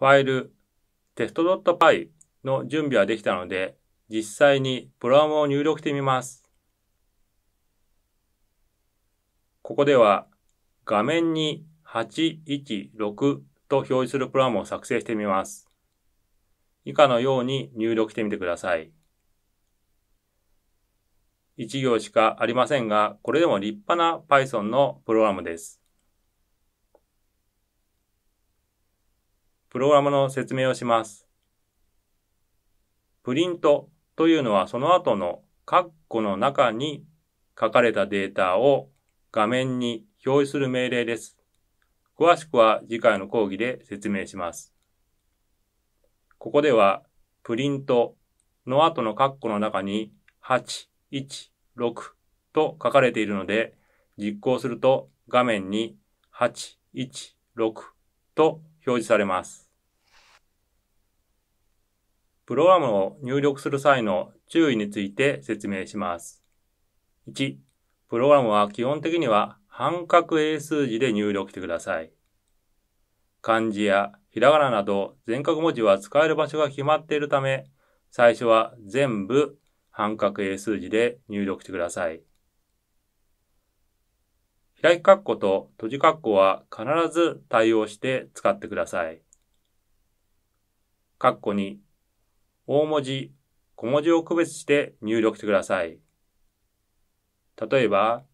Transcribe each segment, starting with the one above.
ファイル test.py の準備はできたので、実際にプログラムを入力してみます。ここでは画面に816と表示するプログラムを作成してみます。以下のように入力してみてください。1行しかありませんが、これでも立派な Python のプログラムです。プログラムの説明をします。プリントというのはその後の括弧の中に書かれたデータを画面に表示する命令です。詳しくは次回の講義で説明します。ここではプリントの後の括弧の中に8、1、6と書かれているので、実行すると画面に8、1、6と表示されます。プログラムを入力する際の注意について説明します。1、プログラムは基本的には半角英数字で入力してください。漢字やひらがななど全角文字は使える場所が決まっているため、最初は全部半角英数字で入力してください。開き括弧と閉じ括弧は必ず対応して使ってください。括弧に大文字、小文字を区別して入力してください。例えば、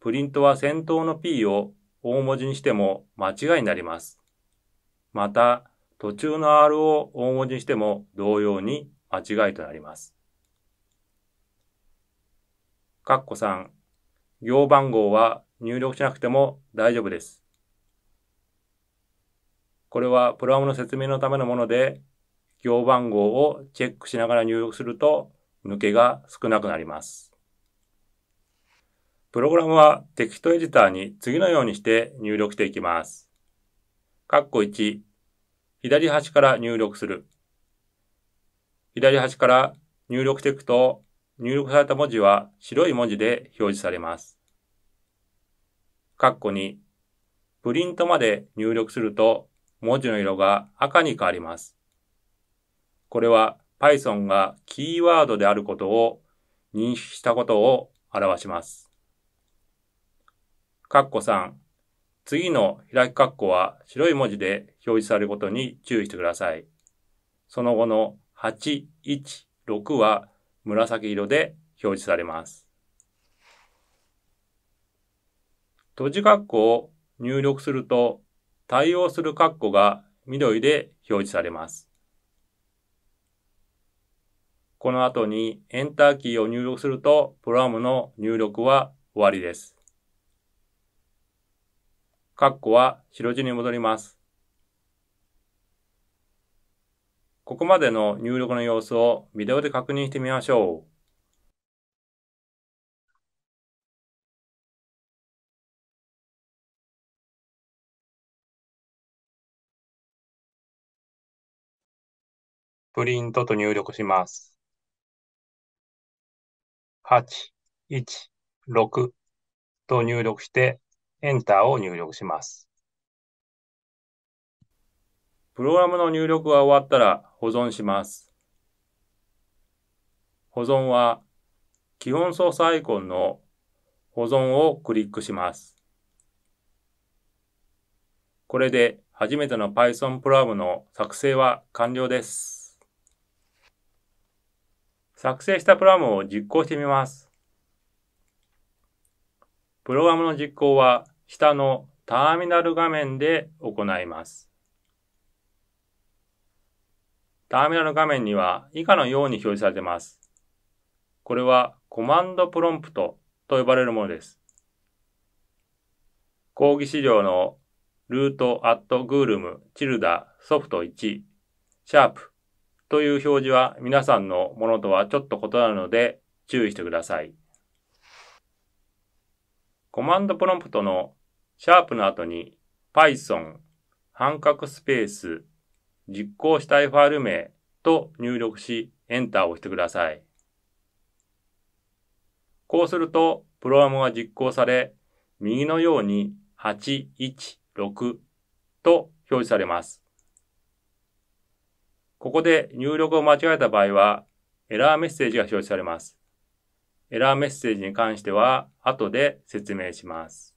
プリントは先頭の P を大文字にしても間違いになります。また、途中の R を大文字にしても同様に間違いとなります。カッコ3、行番号は入力しなくても大丈夫です。これはプログラムの説明のためのもので、行番号をチェックしながら入力すると抜けが少なくなります。プログラムはテキストエディターに次のようにして入力していきます。カッコ1、左端から入力する。左端から入力していくと入力された文字は白い文字で表示されます。括弧に、プリントまで入力すると文字の色が赤に変わります。これは Python がキーワードであることを認識したことを表します。括弧3、次の開き括弧は白い文字で表示されることに注意してください。その後の8、1、6は紫色で表示されます。閉じ括弧を入力すると対応する括弧が緑で表示されます。この後にエンターキーを入力するとプログラムの入力は終わりです。括弧は白地に戻ります。ここまでの入力の様子をビデオで確認してみましょう。プリントと入力します。8、1、6と入力してエンターを入力します。プログラムの入力が終わったら保存します。保存は基本操作アイコンの保存をクリックします。これで初めての Python プログラムの作成は完了です。作成したプログラムを実行してみます。プログラムの実行は下のターミナル画面で行います。ターミナル画面には以下のように表示されています。これはコマンドプロンプトと呼ばれるものです。講義資料のルートアットグールムチルダソフト1シャープという表示は皆さんのものとはちょっと異なるので注意してください。コマンドプロンプトのシャープの後に Python 半角スペース実行したいファイル名と入力し、エンターを押してください。こうすると、プログラムが実行され、右のように816と表示されます。ここで入力を間違えた場合は、エラーメッセージが表示されます。エラーメッセージに関しては、後で説明します。